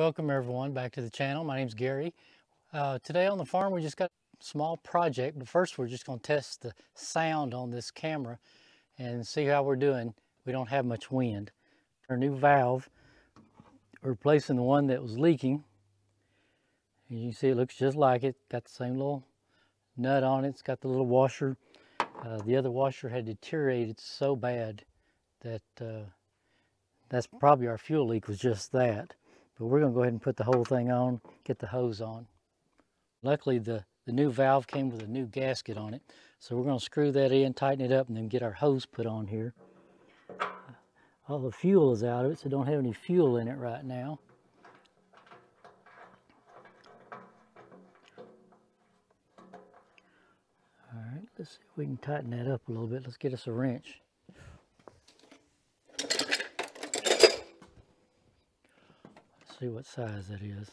Welcome everyone back to the channel. My name is Gary. Uh, today on the farm we just got a small project, but first we're just going to test the sound on this camera and see how we're doing. We don't have much wind. Our new valve, replacing the one that was leaking. You can see it looks just like it. Got the same little nut on it. It's got the little washer. Uh, the other washer had deteriorated so bad that uh, that's probably our fuel leak was just that. But we're going to go ahead and put the whole thing on, get the hose on. Luckily, the, the new valve came with a new gasket on it. So we're going to screw that in, tighten it up, and then get our hose put on here. All the fuel is out of it, so don't have any fuel in it right now. All right, let's see if we can tighten that up a little bit. Let's get us a wrench. See what size that is.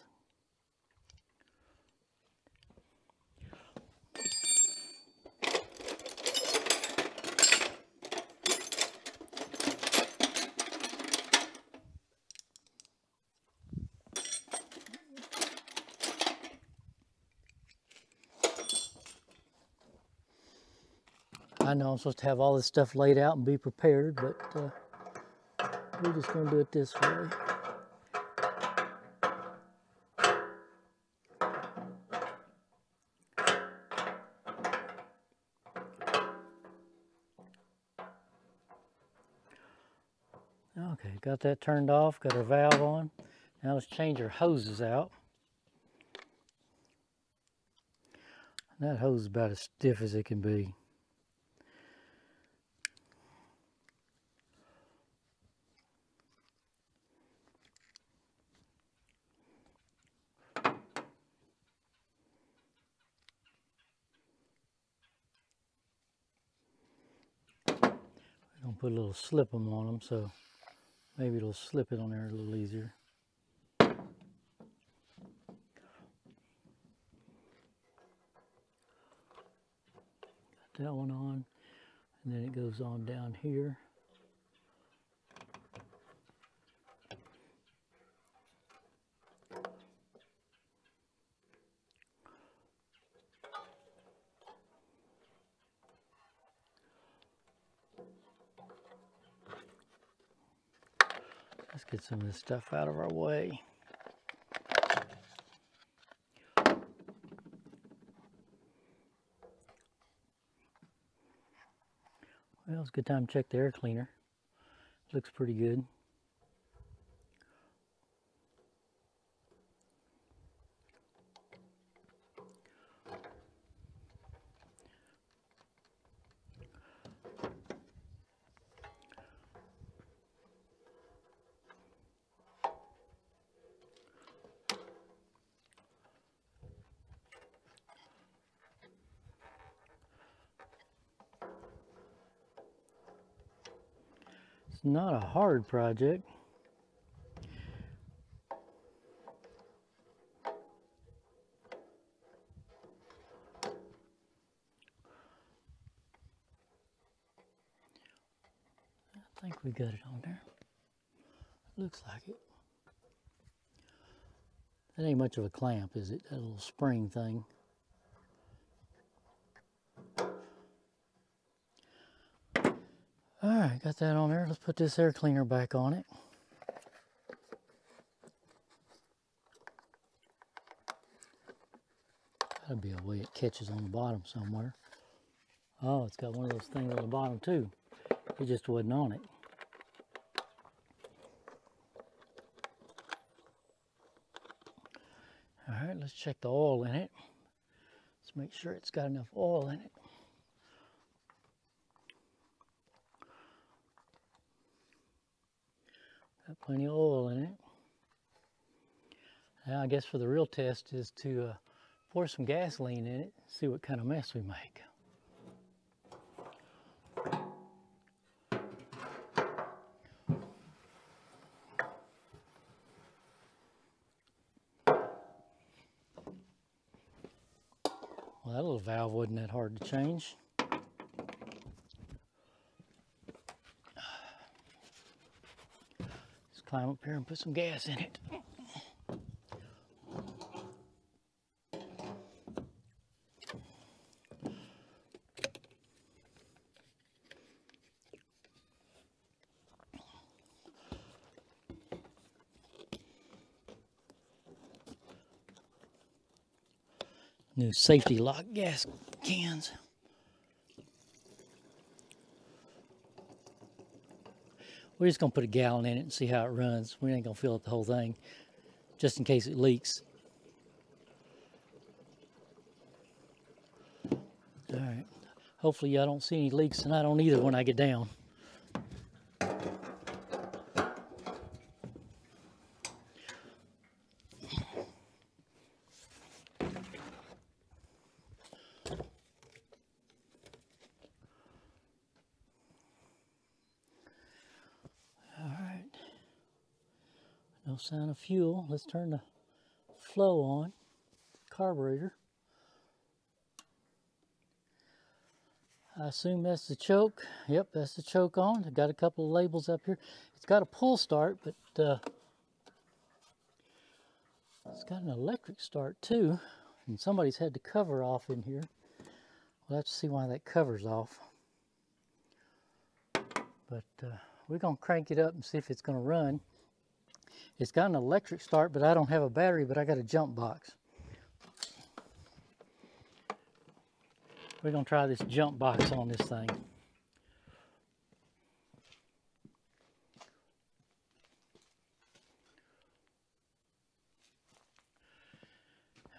I know I'm supposed to have all this stuff laid out and be prepared, but uh, we're just going to do it this way. Okay, got that turned off, got our valve on. Now let's change our hoses out. That hose is about as stiff as it can be. Put a little slip on them so Maybe it'll slip it on there a little easier. Got that one on, and then it goes on down here. Some of this stuff out of our way. Well, it's a good time to check the air cleaner. Looks pretty good. Not a hard project. I think we got it on there. Looks like it. That ain't much of a clamp, is it? That little spring thing. All right, got that on there. Let's put this air cleaner back on it. That'd be a way it catches on the bottom somewhere. Oh, it's got one of those things on the bottom too. It just wasn't on it. All right, let's check the oil in it. Let's make sure it's got enough oil in it. Got plenty of oil in it. Now I guess for the real test is to uh, pour some gasoline in it, and see what kind of mess we make. Well, that little valve wasn't that hard to change. climb up here and put some gas in it. New safety lock gas cans. We're just gonna put a gallon in it and see how it runs. We ain't gonna fill up the whole thing, just in case it leaks. All right. Hopefully y'all don't see any leaks and I don't either when I get down. No sign of fuel. Let's turn the flow on. Carburetor. I assume that's the choke. Yep, that's the choke on. I've got a couple of labels up here. It's got a pull start, but uh, it's got an electric start too. And somebody's had the cover off in here. We'll have to see why that cover's off. But uh, we're going to crank it up and see if it's going to run. It's got an electric start, but I don't have a battery, but I got a jump box. We're to try this jump box on this thing.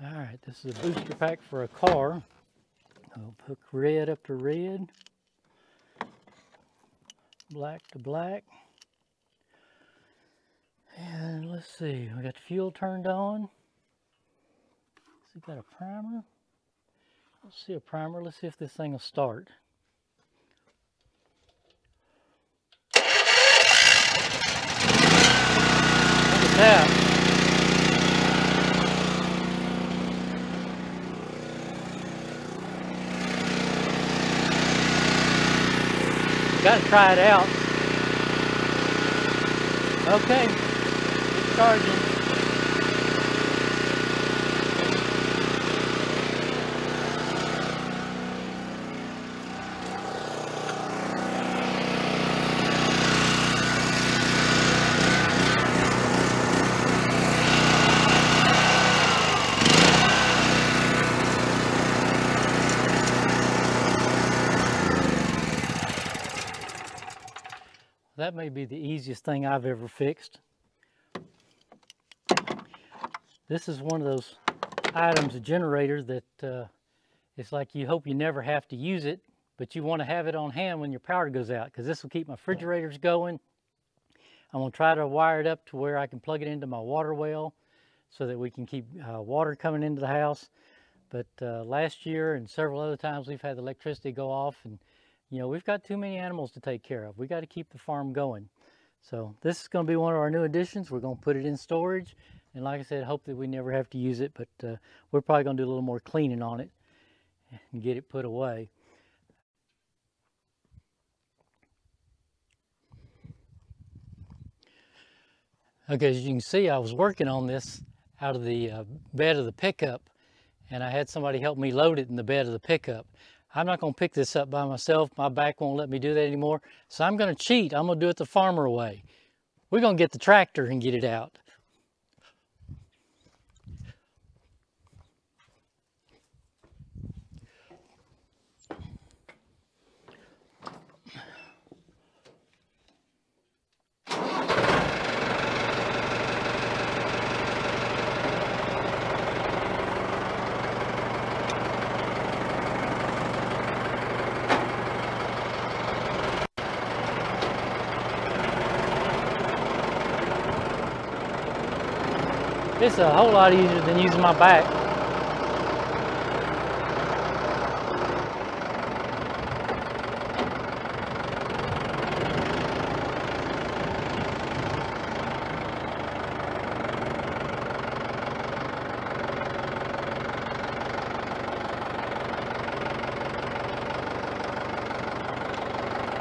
All right, this is a booster pack for a car. I'll hook red up to red, black to black. And let's see, we got the fuel turned on. See, got a primer. Let's see a primer. Let's see if this thing will start. Look at that. Got to try it out. Okay charging. That may be the easiest thing I've ever fixed. This is one of those items, a generator that uh, it's like you hope you never have to use it, but you want to have it on hand when your power goes out because this will keep my refrigerators going. I'm going to try to wire it up to where I can plug it into my water well so that we can keep uh, water coming into the house. But uh, last year and several other times we've had electricity go off and you know, we've got too many animals to take care of. We got to keep the farm going. So this is going to be one of our new additions. We're going to put it in storage and like I said, hope that we never have to use it, but uh, we're probably going to do a little more cleaning on it and get it put away. Okay, as you can see, I was working on this out of the uh, bed of the pickup, and I had somebody help me load it in the bed of the pickup. I'm not going to pick this up by myself. My back won't let me do that anymore. So I'm going to cheat. I'm going to do it the farmer way. We're going to get the tractor and get it out. It's a whole lot easier than using my back.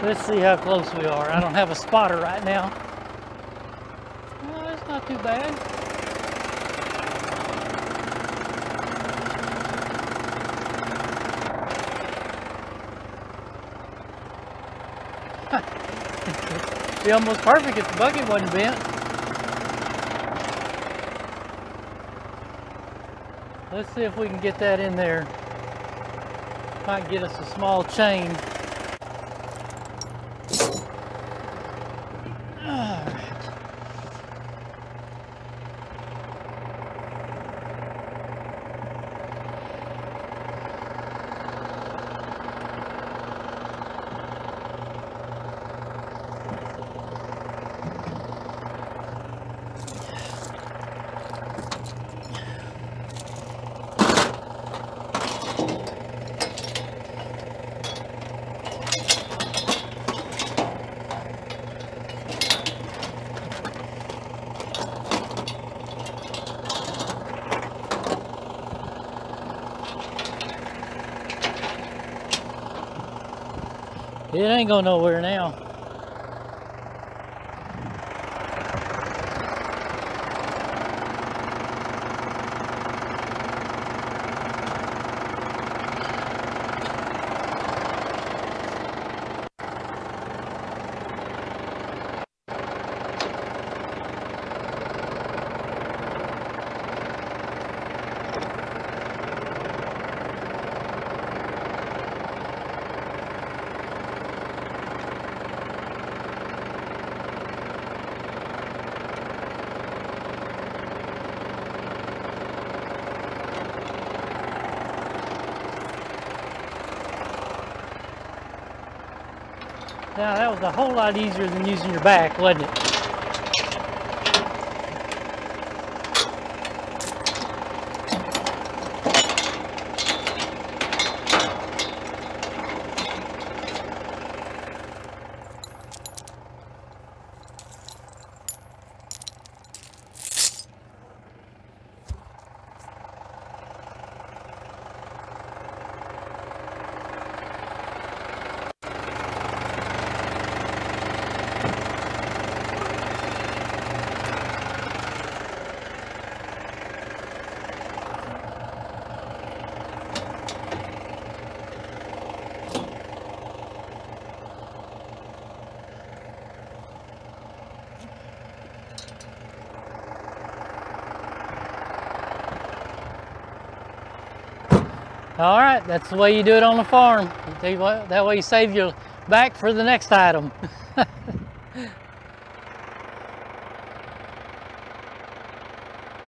Let's see how close we are. I don't have a spotter right now. Well, it's not too bad. Be almost perfect if the bucket wasn't bent. Let's see if we can get that in there. Might get us a small chain. It ain't going nowhere now. Now that was a whole lot easier than using your back, wasn't it? All right, that's the way you do it on the farm. That way you save your back for the next item.